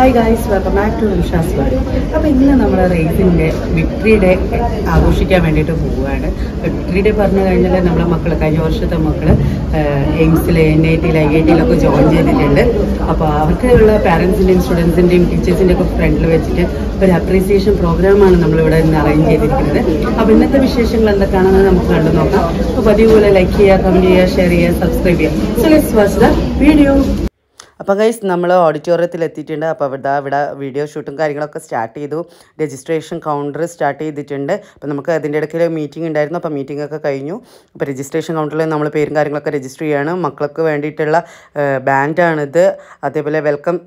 Hi guys welcome back to Nisha's world അപ്പോൾ ഇന്ന് നമ്മൾ റേസിന്റെ വിക്ടറി ഡേ ആഘോഷിക്കാൻ വേണ്ടിയിട്ട് പോവുകയാണ്. വിക്ടറി ഡേ പറഞ്ഞു കഴിഞ്ഞാൽ നമ്മളെ മക്കൾ കഴിഞ്ഞ വർഷത്തെ മക്കൾ എയിംസിൽ എൻ ഐ ടിയിൽ ഐ ഐ ടിയിലൊക്കെ ജോയിൻ ചെയ്തിട്ടുണ്ട്. അപ്പോൾ അവർക്കുള്ള പാരൻസിന്റെയും സ്റ്റുഡൻസിന്റെയും ടീച്ചേഴ്സിന്റെ ഒക്കെ ഫ്രണ്ടിൽ വെച്ചിട്ട് ഒരു അപ്രീസിയേഷൻ പ്രോഗ്രാമാണ് നമ്മളിവിടെ ഇന്ന് അറേഞ്ച് ചെയ്തിരിക്കുന്നത്. അപ്പോൾ ഇന്നത്തെ വിശേഷങ്ങൾ എന്തൊക്കെയാണെന്ന് നമുക്ക് കണ്ടു നോക്കാം. അപ്പോൾ പതിവ് പോലെ ലൈക്ക് ചെയ്യുക കമന്റ് ചെയ്യുക ഷെയർ ചെയ്യുക സബ്സ്ക്രൈബ് ചെയ്യുക. So let's watch the video അപ്പോൾ ഗൈസ് നമ്മൾ ഓഡിറ്റോറിയത്തിൽ എത്തിയിട്ടുണ്ട്. അപ്പോൾ ഇവിടെ ഇവിടെ വീഡിയോ ഷൂട്ടും കാര്യങ്ങളൊക്കെ സ്റ്റാർട്ട് ചെയ്തു. രജിസ്ട്രേഷൻ കൗണ്ടർ സ്റ്റാർട്ട് ചെയ്തിട്ടുണ്ട്. അപ്പോൾ നമുക്ക് അതിന്റെ ഇടയ്ക്ക് മീറ്റിംഗ് ഉണ്ടായിരുന്നു. അപ്പോൾ മീറ്റിംഗ് ഒക്കെ കഴിഞ്ഞു. അപ്പോൾ രജിസ്ട്രേഷൻ കൗണ്ടറിൽ നമ്മൾ പേരും കാര്യങ്ങളൊക്കെ രജിസ്റ്റർ ചെയ്യുകയാണ് മക്കൾക്ക് വേണ്ടിയിട്ടുള്ള ബാൻഡാണിത് അതേപോലെ വെൽക്കം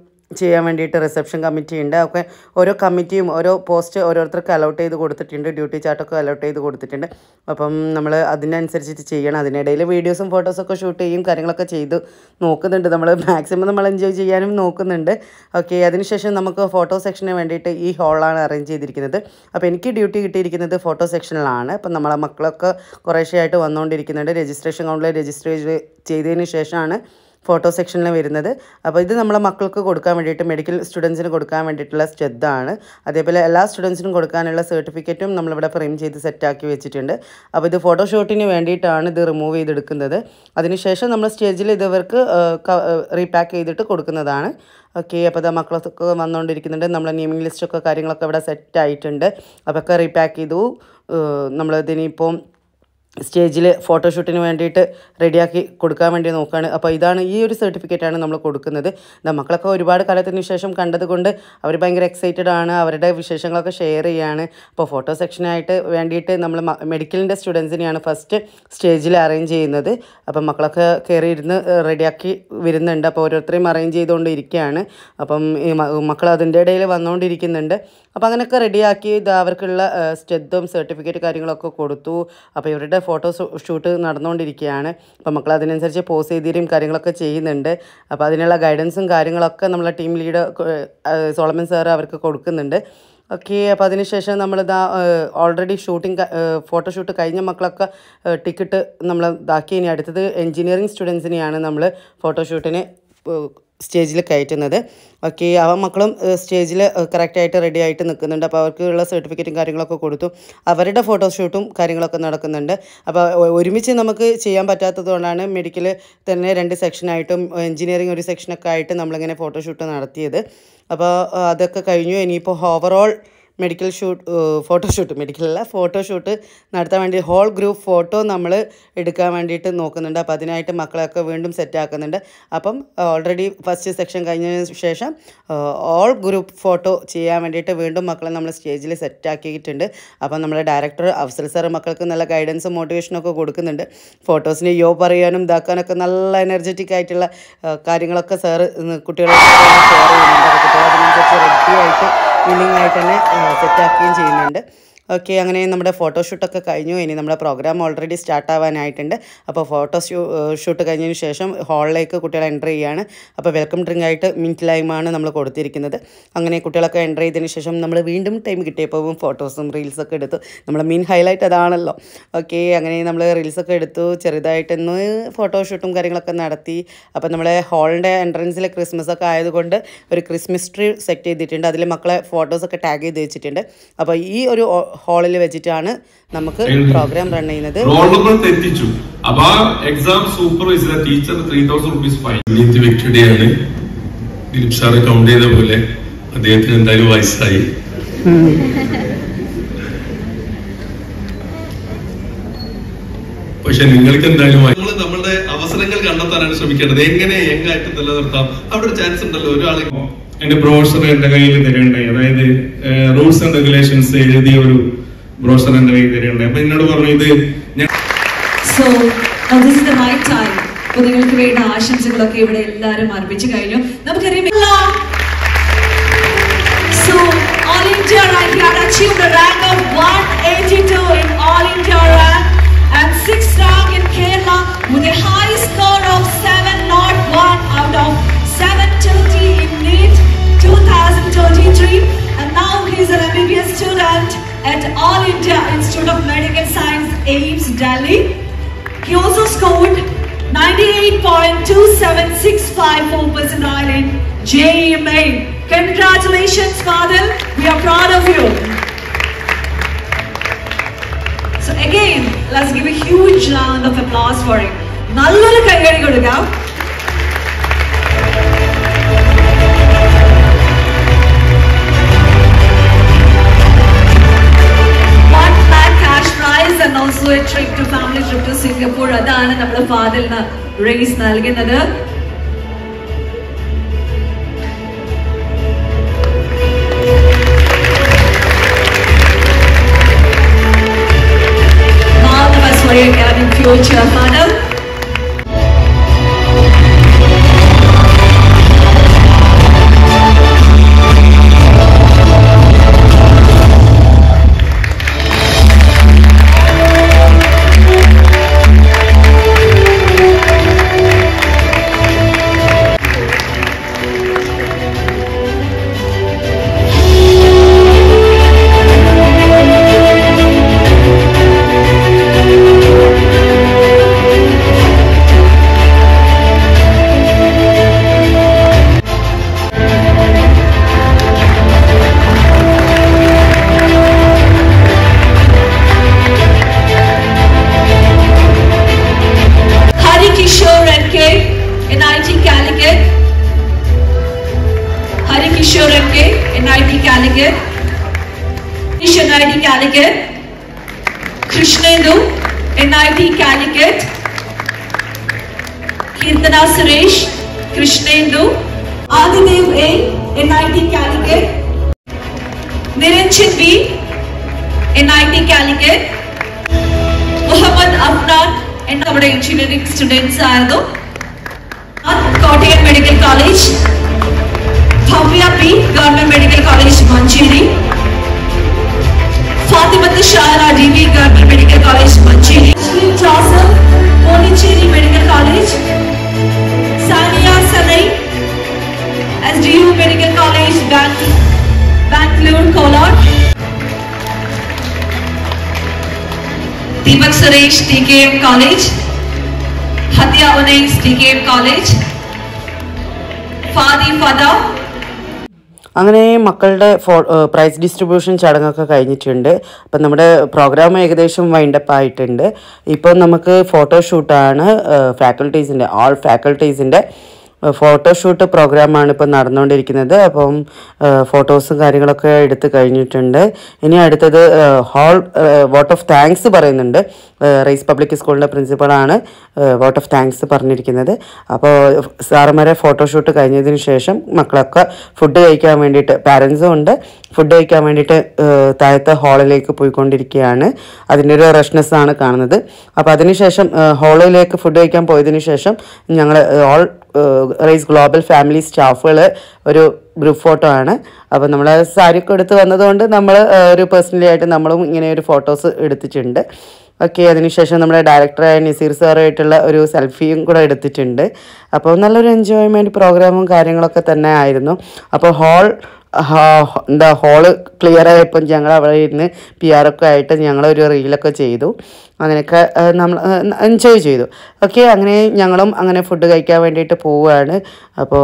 ചെയ്യാൻ വേണ്ടിയിട്ട് റിസപ്ഷൻ കമ്മിറ്റി ഉണ്ട്. ഒക്കെ ഓരോ കമ്മിറ്റിയും ഓരോ പോസ്റ്റ് ഓരോരുത്തർക്ക് അലോട്ട് ചെയ്ത് കൊടുത്തിട്ടുണ്ട്. ഡ്യൂട്ടി ചാർട്ടൊക്കെ അലോട്ട് ചെയ്ത് കൊടുത്തിട്ടുണ്ട്. അപ്പം നമ്മൾ അതിനനുസരിച്ചിട്ട് ചെയ്യണം. അതിനിടയിൽ വീഡിയോസും ഫോട്ടോസൊക്കെ ഷൂട്ട് ചെയ്യും കാര്യങ്ങളൊക്കെ ചെയ്ത് നോക്കുന്നുണ്ട്. നമ്മൾ മാക്സിമം നമ്മൾ എൻജോയ് ചെയ്യാനും നോക്കുന്നുണ്ട്. ഓക്കെ അതിനുശേഷം നമുക്ക് ഫോട്ടോ സെക്ഷന് വേണ്ടിയിട്ട് ഈ ഹോളാണ് അറേഞ്ച് ചെയ്തിരിക്കുന്നത്. അപ്പോൾ എനിക്ക് ഡ്യൂട്ടി കിട്ടിയിരിക്കുന്നത് ഫോട്ടോ സെക്ഷനിലാണ് അപ്പം നമ്മളെ മക്കളൊക്കെ കുറേശ്ശെയായിട്ട് വന്നുകൊണ്ടിരിക്കുന്നുണ്ട്. രജിസ്ട്രേഷൻ കൗണ്ടിൽ രജിസ്റ്റർ ചെയ്തതിന് ശേഷമാണ് ഫോട്ടോ സെക്ഷനിൽ വരുന്നത്. അപ്പോൾ ഇത് നമ്മളെ മക്കൾക്ക് കൊടുക്കാൻ വേണ്ടിയിട്ട് മെഡിക്കൽ സ്റ്റുഡൻസിന് കൊടുക്കാൻ വേണ്ടിയിട്ടുള്ള സ്റ്റെദ്ദാണ് അതേപോലെ എല്ലാ സ്റ്റുഡൻസിനും കൊടുക്കാനുള്ള സർട്ടിഫിക്കറ്റും നമ്മളിവിടെ ഫ്രെയിം ചെയ്ത് സെറ്റാക്കി വെച്ചിട്ടുണ്ട്. അപ്പോൾ ഇത് ഫോട്ടോഷൂട്ടിന് വേണ്ടിയിട്ടാണ് ഇത് റിമൂവ് ചെയ്തെടുക്കുന്നത്. അതിനുശേഷം നമ്മൾ സ്റ്റേജിൽ ഇതവർക്ക് റീപാക്ക് ചെയ്തിട്ട് കൊടുക്കുന്നതാണ്. ഓക്കെ അപ്പോൾ ഇതാ മക്കളൊക്കെ വന്നുകൊണ്ടിരിക്കുന്നുണ്ട് നമ്മളെ നെയിമിംഗ് ലിസ്റ്റൊക്കെ കാര്യങ്ങളൊക്കെ ഇവിടെ സെറ്റ് ആയിട്ടുണ്ട്. ഒക്കെ റീപാക്ക് ചെയ്തു. നമ്മൾ ഇതിനിപ്പം സ്റ്റേജിൽ ഫോട്ടോഷൂട്ടിന് വേണ്ടിയിട്ട് റെഡിയാക്കി കൊടുക്കാൻ വേണ്ടി നോക്കുകയാണ് അപ്പോൾ ഇതാണ് ഈ ഒരു സർട്ടിഫിക്കറ്റാണ് നമ്മൾ കൊടുക്കുന്നത്. മക്കളൊക്കെ ഒരുപാട് കാലത്തിന് ശേഷം കണ്ടതുകൊണ്ട് അവർ ഭയങ്കര എക്സൈറ്റഡ് ആണ്. അവരുടെ വിശേഷങ്ങളൊക്കെ ഷെയർ ചെയ്യാണ്. അപ്പോൾ ഫോട്ടോ സെക്ഷനായിട്ട് വേണ്ടിയിട്ട് നമ്മൾ മെഡിക്കലിന്റെ സ്റ്റുഡൻസിനെയാണ് ഫസ്റ്റ് സ്റ്റേജിൽ അറേഞ്ച് ചെയ്യുന്നത്. അപ്പം മക്കളൊക്കെ കയറി ഇരുന്ന് റെഡിയാക്കി വരുന്നുണ്ട്. അപ്പോൾ ഓരോരുത്തരെയും അറേഞ്ച് ചെയ്തുകൊണ്ട് ഇരിക്കുകയാണ് അപ്പം മക്കൾ അതിന്റെ ഇടയിൽ വന്നുകൊണ്ടിരിക്കുന്നുണ്ട് അപ്പോൾ അങ്ങനെയൊക്കെ റെഡിയാക്കി ഇത് അവർക്കുള്ള സ്റ്റെത്തും സർട്ടിഫിക്കറ്റ് കാര്യങ്ങളൊക്കെ കൊടുത്തു. അപ്പോൾ ഇവരുടെ ഫോട്ടോ ഷൂട്ട് നടന്നുകൊണ്ടിരിക്കുകയാണ്. അപ്പോൾ മക്കൾ അതിനനുസരിച്ച് പോസ് ചെയ്തിരും കാര്യങ്ങളൊക്കെ ചെയ്യുന്നുണ്ട്. അപ്പോൾ അതിനുള്ള ഗൈഡൻസും കാര്യങ്ങളൊക്കെ നമ്മളെ ടീം ലീഡർ സോളമൻ സാർ അവർക്ക് കൊടുക്കുന്നുണ്ട്. ഓക്കെ അപ്പോൾ അതിനുശേഷം നമ്മളിതാ ഓൾറെഡി ഷൂട്ടിംഗ് ഫോട്ടോഷൂട്ട് കഴിഞ്ഞ മക്കളൊക്കെ ടിക്കറ്റ് നമ്മൾ ഇതാക്കി. ഇനി അടുത്തത് എൻജിനീയറിംഗ് സ്റ്റുഡൻസിനെയാണ് നമ്മൾ ഫോട്ടോഷൂട്ടിന് സ്റ്റേജിൽ കയറ്റുന്നത്. ഓക്കെ അവ മക്കളും സ്റ്റേജിൽ കറക്റ്റായിട്ട് റെഡി ആയിട്ട് നിൽക്കുന്നുണ്ട്. അപ്പോൾ അവർക്കുള്ള സർട്ടിഫിക്കറ്റും കാര്യങ്ങളൊക്കെ കൊടുത്തു. അവരുടെ ഫോട്ടോഷൂട്ടും കാര്യങ്ങളൊക്കെ നടക്കുന്നുണ്ട്. അപ്പോൾ ഒരുമിച്ച് നമുക്ക് ചെയ്യാൻ പറ്റാത്തതുകൊണ്ടാണ് മെഡിക്കൽ തന്നെ രണ്ട് സെക്ഷനായിട്ടും എഞ്ചിനീയറിംഗ് ഒരു സെക്ഷനൊക്കെ ആയിട്ട് നമ്മളിങ്ങനെ ഫോട്ടോഷൂട്ട് നടത്തിയത്. അപ്പോൾ അതൊക്കെ കഴിഞ്ഞു. ഇനിയിപ്പോൾ overall medical shoot photoshoot medical അല്ല ഫോട്ടോഷൂട്ട് നടത്താൻ വേണ്ടി ഹോൾ ഗ്രൂപ്പ് ഫോട്ടോ നമ്മൾ എടുക്കാൻ വേണ്ടിയിട്ട് നോക്കുന്നുണ്ട്. അപ്പോൾ അതിനായിട്ട് മക്കളെയൊക്കെ വീണ്ടും സെറ്റ് ആക്കുന്നുണ്ട്. അപ്പം ഓൾറെഡി ഫസ്റ്റ് സെക്ഷൻ കഴിഞ്ഞതിന് ശേഷം ഓൾ ഗ്രൂപ്പ് ഫോട്ടോ ചെയ്യാൻ വേണ്ടിയിട്ട് വീണ്ടും മക്കളെ നമ്മൾ സ്റ്റേജിൽ സെറ്റ് ആക്കിയിട്ടുണ്ട്. അപ്പം നമ്മുടെ ഡയറക്ടർ അഫ്സൽ സാർ മക്കൾക്ക് നല്ല ഗൈഡൻസും മോട്ടിവേഷനും ഒക്കെ കൊടുക്കുന്നുണ്ട്. ഫോട്ടോസിന് യോ പറയാനും ഇതാക്കാനൊക്കെ നല്ല എനർജറ്റിക് ആയിട്ടുള്ള കാര്യങ്ങളൊക്കെ സാറ് കുട്ടികളെ ഷെയർ ചെയ്യുന്നുണ്ട്. കുട്ടികൾ അതിനനുസരിച്ച് റെഡി ആയിട്ട് വില്ലിംഗ് ആയിട്ട് തന്നെ സെറ്റാക്കുകയും ചെയ്യുന്നുണ്ട്. ഓക്കെ അങ്ങനെ നമ്മുടെ ഫോട്ടോഷൂട്ടൊക്കെ കഴിഞ്ഞു. ഇനി നമ്മുടെ പ്രോഗ്രാം ഓൾറെഡി സ്റ്റാർട്ട് ആവാനായിട്ടുണ്ട്. അപ്പോൾ ഫോട്ടോ ഷൂട്ട് കഴിഞ്ഞതിന് ശേഷം ഹാളിലേക്ക് കുട്ടികളെ എന്റർ ചെയ്യുകയാണ് അപ്പോൾ വെൽക്കം ഡ്രിങ്ക് ആയിട്ട് മിന്റ് ലൈമാണ് നമ്മൾ കൊടുത്തിരിക്കുന്നത്. അങ്ങനെ കുട്ടികളൊക്കെ എന്റർ ചെയ്തതിന് ശേഷം നമ്മൾ വീണ്ടും ടൈം കിട്ടിയപ്പോൾ ഫോട്ടോസും റീൽസൊക്കെ എടുത്തു. നമ്മുടെ മെയിൻ ഹൈലൈറ്റ് അതാണല്ലോ. ഓക്കെ അങ്ങനെ നമ്മൾ റീൽസൊക്കെ എടുത്തു. ചെറുതായിട്ടൊന്ന് ഫോട്ടോഷൂട്ടും കാര്യങ്ങളൊക്കെ നടത്തി. അപ്പോൾ നമ്മളെ ഹാളിന്റെ എൻട്രൻസിൽ ക്രിസ്മസ് ഒക്കെ ആയതുകൊണ്ട് ഒരു ക്രിസ്മസ് ട്രീ സെറ്റ് ചെയ്തിട്ടുണ്ട്. അതിൽ മക്കളെ ഫോട്ടോസൊക്കെ ടാഗ് ചെയ്ത് വെച്ചിട്ടുണ്ട്. അപ്പോൾ ഈ ഒരു ഹാളിൽ വെച്ചിട്ടാണ് നമുക്ക് പ്രോഗ്രാം റൺ ചെയ്യുന്നത്. റോളുകൾ തെറ്റിച്ചു. അപ്പൊ exam supervisor teacher three thousand rupees fine നീതി വ്യക്തിയുടെയാണ് ദിലീപ് സാറ് കൗണ്ട് ചെയ്ത പോലെ അദ്ദേഹത്തിന് എന്തായാലും വയസ്സായി. പക്ഷെ നിങ്ങൾക്ക് എന്തായാലും നമ്മൾ നമ്മളുടെ അവസരങ്ങൾ കണ്ടെത്താനാണ് ശ്രമിക്കേണ്ടത്. എങ്ങനെ യങ്ങായിട്ട് നിലനിർത്താം? അവിടെ ഒരു ചാൻസ് ഉണ്ടല്ലോ ഒരാളെ എന്റെ ബ്രോഷർ എന്റെ കയ്യിൽ തരുണ്ടായി. അതായത് റൂൾസ് ആൻഡ് റെഗുലേഷൻസ് എഴുതിയ ഒരു ബ്രോഷർ എന്റെ കയ്യിൽ തരുണ്ടായി. അപ്പൊ എന്നോട് പറഞ്ഞു ഇത് ഞാൻ so this is my time അപ്പൊ നിങ്ങൾക്ക് വേണ്ട ആശംസകളൊക്കെ ഇവിടെ എല്ലാവരും അർപ്പിച്ചു കഴിഞ്ഞു. നമുക്കറിയാം so all India All India Institute of Medical Science, AIMS, Delhi. He also scored 98.27654 percentile in JEE main. Congratulations, Fadil. We are proud of you. So again, let's give a huge round of applause for him. നല്ലൊരു കൈയടി കൊടുക്കാം ഫാദിലിന് raise നൽകുന്നത് Krish NIT Calicut. Krishnendu, NIT Calicut. Kirtana Suresh, Krishnendu. Adidev A, NIT Calicut. Niranjan B, NIT Calicut. Muhammad Afnan എന്ന നമ്മുടെ engineering students ആയിരുന്നു Kottayam medical college Bhavya P government medical college Manjeri Fathimath Shara D V government medical college Manjeri Joseph Pondicherry medical college Sania Sanai S D U medical college Bangalore Kolar Deepak Suresh, TKM College. Hatya Unais, TKM College. Fadi Fada, അങ്ങനെ മക്കളുടെ ഫോ price distribution ചടങ്ങൊക്കെ കഴിഞ്ഞിട്ടുണ്ട്. അപ്പം നമ്മുടെ programme ഏകദേശം wind up ആയിട്ടുണ്ട്. ഇപ്പോൾ നമുക്ക് ഫോട്ടോഷൂട്ടാണ് ഫാക്കൽറ്റീസിന്റെ ഓൾ ഫാക്കൽറ്റീസിന്റെ ഫോട്ടോഷൂട്ട് പ്രോഗ്രാമാണ് ഇപ്പോൾ നടന്നുകൊണ്ടിരിക്കുന്നത് അപ്പം ഫോട്ടോസും കാര്യങ്ങളൊക്കെ എടുത്ത് കഴിഞ്ഞിട്ടുണ്ട്. ഇനി അടുത്തത് ഹോൾ വോട്ട് ഓഫ് താങ്ക്സ് പറയുന്നുണ്ട്. റൈസ് പബ്ലിക് സ്കൂളിന്റെ പ്രിൻസിപ്പളാണ് വോട്ട് ഓഫ് താങ്ക്സ് പറഞ്ഞിരിക്കുന്നത്. അപ്പോൾ സാറുമാരെ ഫോട്ടോഷൂട്ട് കഴിഞ്ഞതിന് ശേഷം മക്കളൊക്കെ ഫുഡ് കഴിക്കാൻ വേണ്ടിയിട്ട് പാരൻസും ഉണ്ട്. ഫുഡ് കഴിക്കാൻ വേണ്ടിയിട്ട് താഴത്തെ ഹാളിലേക്ക് പോയിക്കൊണ്ടിരിക്കുകയാണ്. അതിന്റെ ഒരു റഷ്നെസ് ആണ് കാണുന്നത്. അപ്പോൾ അതിനുശേഷം ഹാളിലേക്ക് ഫുഡ് കഴിക്കാൻ പോയതിനു ശേഷം ഞങ്ങൾ ഓൾ റൈസ് ഗ്ലോബൽ ഫാമിലി സ്റ്റാഫുകൾ ഒരു ഗ്രൂപ്പ് ഫോട്ടോ ആണ്. അപ്പോൾ നമ്മൾ സാരിയൊക്കെ എടുത്ത് വന്നതുകൊണ്ട് നമ്മൾ ഒരു പേഴ്സണലി ആയിട്ട് നമ്മളും ഇങ്ങനെ ഒരു ഫോട്ടോസ് എടുത്തിട്ടുണ്ട്. ഓക്കെ അതിനുശേഷം നമ്മുടെ ഡയറക്ടറായ നസീർ സാറുമായിട്ടുള്ള ഒരു സെൽഫിയും കൂടെ എടുത്തിട്ടുണ്ട്. അപ്പോൾ നല്ലൊരു എൻജോയ്മെന്റ് പ്രോഗ്രാമും കാര്യങ്ങളൊക്കെ തന്നെ ആയിരുന്നു. അപ്പോൾ ഹോൾ എന്താ ഹോൾ ക്ലിയർ ആയപ്പോൾ ഞങ്ങൾ അവിടെ ഇരുന്ന് പി ആർ ഒക്കെ ആയിട്ട് ഞങ്ങളൊരു റീലൊക്കെ ചെയ്തു. അങ്ങനെയൊക്കെ നമ്മൾ എൻജോയ് ചെയ്തു. ഓക്കെ അങ്ങനെ ഞങ്ങളും അങ്ങനെ ഫുഡ് കഴിക്കാൻ വേണ്ടിയിട്ട് പോവുകയാണ്. അപ്പോൾ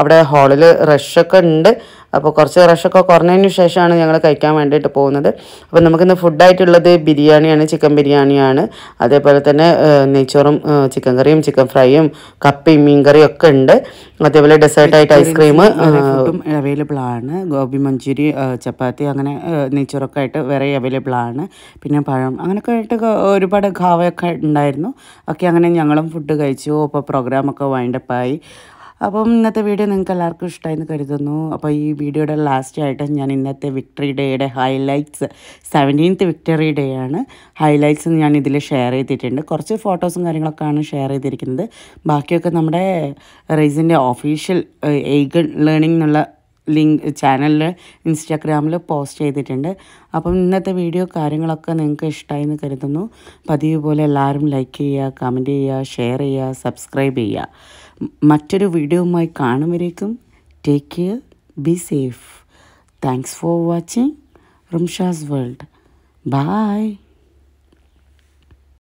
അവിടെ ഹാളിൽ റഷൊക്കെ ഉണ്ട്. അപ്പോൾ കുറച്ച് റഷൊക്കെ കുറഞ്ഞതിന് ശേഷമാണ് ഞങ്ങൾ കഴിക്കാൻ വേണ്ടിയിട്ട് പോകുന്നത്. അപ്പോൾ നമുക്കിന്ന് ഫുഡായിട്ടുള്ളത് ബിരിയാണിയാണ് ചിക്കൻ ബിരിയാണിയാണ്. അതേപോലെ തന്നെ നെയ്ച്ചോറും ചിക്കൻ കറിയും ചിക്കൻ ഫ്രൈയും കപ്പയും മീൻ കറിയും ഒക്കെ ഉണ്ട്. അതേപോലെ ഡെസേർട്ടായിട്ട് ഐസ്ക്രീം അവൈലബിൾ ആണ്. ഗോബി മഞ്ചൂരി ചപ്പാത്തി അങ്ങനെ നെയ്ച്ചോറൊക്കെ ആയിട്ട് വേറെ അവൈലബിൾ ആണ്. പിന്നെ പഴം അങ്ങനെയൊക്കെ ആയിട്ട് ഗ- ഒരുപാട് ഖാവയൊക്കെ ഉണ്ടായിരുന്നു. ഒക്കെ അങ്ങനെ ഞങ്ങളും ഫുഡ് കഴിച്ചു. അപ്പോൾ പ്രോഗ്രാമൊക്കെ വൈൻഡപ്പായി അപ്പം ഇന്നത്തെ വീഡിയോ നിങ്ങൾക്ക് എല്ലാവർക്കും ഇഷ്ടമായെന്ന് കരുതുന്നു. അപ്പോൾ ഈ വീഡിയോയുടെ ലാസ്റ്റ് ആയിട്ട് ഞാൻ ഇന്നത്തെ വിക്ടറി ഡേയുടെ ഹൈലൈറ്റ്സ് സെവന്റീൻത്ത് വിക്ടറി ഡേ ആണ്. ഹൈലൈറ്റ്സ് ഞാൻ ഇതിൽ ഷെയർ ചെയ്തിട്ടുണ്ട്. കുറച്ച് ഫോട്ടോസും കാര്യങ്ങളൊക്കെയാണ് ഷെയർ ചെയ്തിരിക്കുന്നത്. ബാക്കിയൊക്കെ നമ്മുടെ റൈസിന്റെ ഒഫീഷ്യൽ എയ്ഗൺ ലേണിംഗ് എന്നുള്ള ലിങ്ക് ചാനലിൽ ഇൻസ്റ്റാഗ്രാമിൽ പോസ്റ്റ് ചെയ്തിട്ടുണ്ട്. അപ്പം ഇന്നത്തെ വീഡിയോ കാര്യങ്ങളൊക്കെ നിങ്ങൾക്ക് ഇഷ്ടമായി എന്ന് കരുതുന്നു. പതിവ് പോലെ എല്ലാവരും ലൈക്ക് ചെയ്യുക കമന്റ് ചെയ്യുക ഷെയർ ചെയ്യുക സബ്സ്ക്രൈബ് ചെയ്യുക. മറ്റൊരു വീഡിയോവുമായി കാണുമ്പോഴേക്കും take care be safe thanks for watching Rumsha's world bye